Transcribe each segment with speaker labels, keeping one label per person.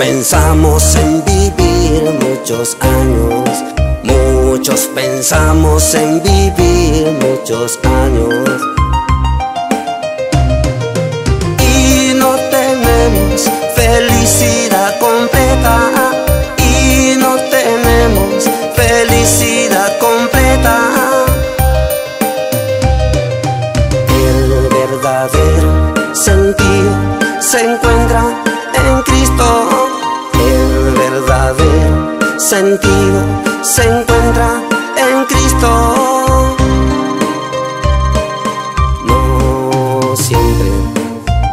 Speaker 1: pensamos en vivir muchos años, muchos pensamos en vivir muchos años. Y no tenemos felicidad completa, y no tenemos felicidad completa. El verdadero sentido se encuentra sentido se encuentra en Cristo. No siempre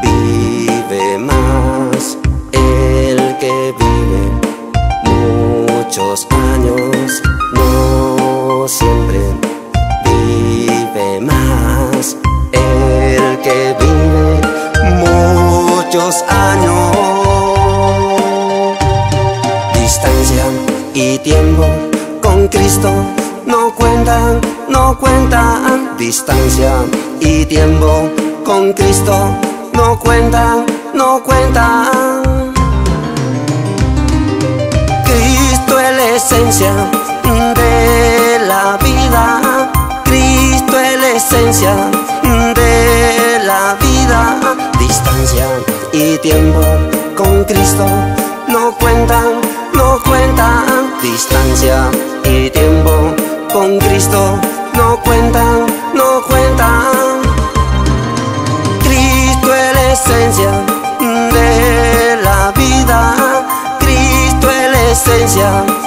Speaker 1: vive más el que vive muchos años. No siempre cuentan, no cuentan. Distancia y tiempo con Cristo no cuentan, no cuentan. Cristo es la esencia de la vida. Cristo es la esencia de la vida. Distancia y tiempo con Cristo no cuentan, no cuentan. Distancia y tiempo con Cristo no cuentan, no cuentan. Cristo es la esencia de la vida. Cristo es la esencia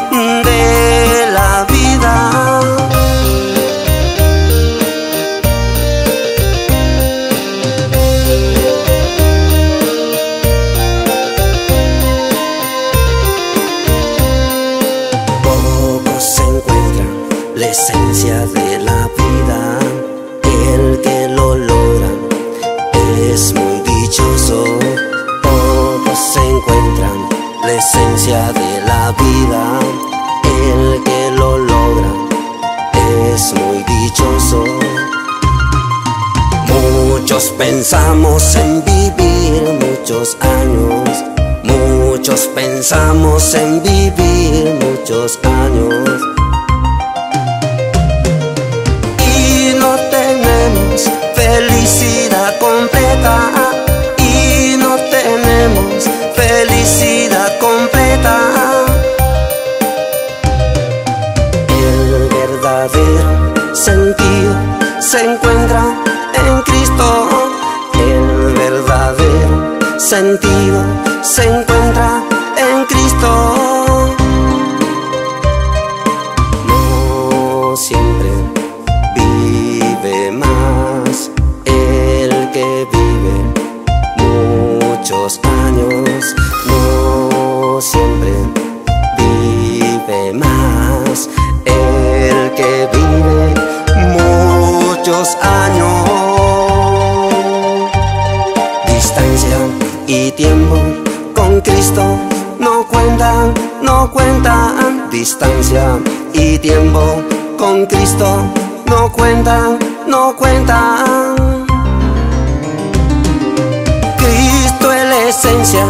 Speaker 1: de la vida. El que lo logra es muy dichoso. Se encuentran la esencia de la vida. El que lo logra es muy dichoso. Muchos pensamos en vivir muchos años. Muchos pensamos en vivir muchos años. Se encuentra en Cristo. El verdadero sentido se encuentra en Cristo. No siempre vive más el que vive muchos años. No siempre muchos años. Distancia y tiempo con Cristo no cuentan, no cuentan. Distancia y tiempo con Cristo no cuentan, no cuentan. Cristo es la esencia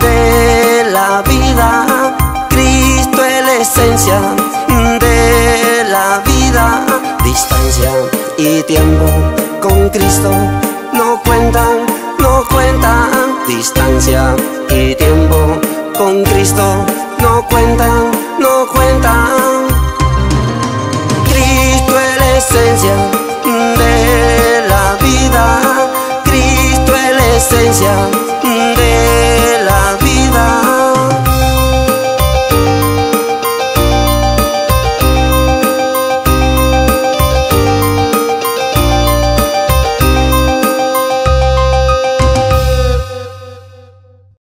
Speaker 1: de la vida. Cristo es la esencia de la vida. Distancia y tiempo con Cristo no cuentan, no cuentan. Distancia y tiempo con Cristo no cuentan, no cuentan. Cristo es la esencia de la vida. Cristo es la esencia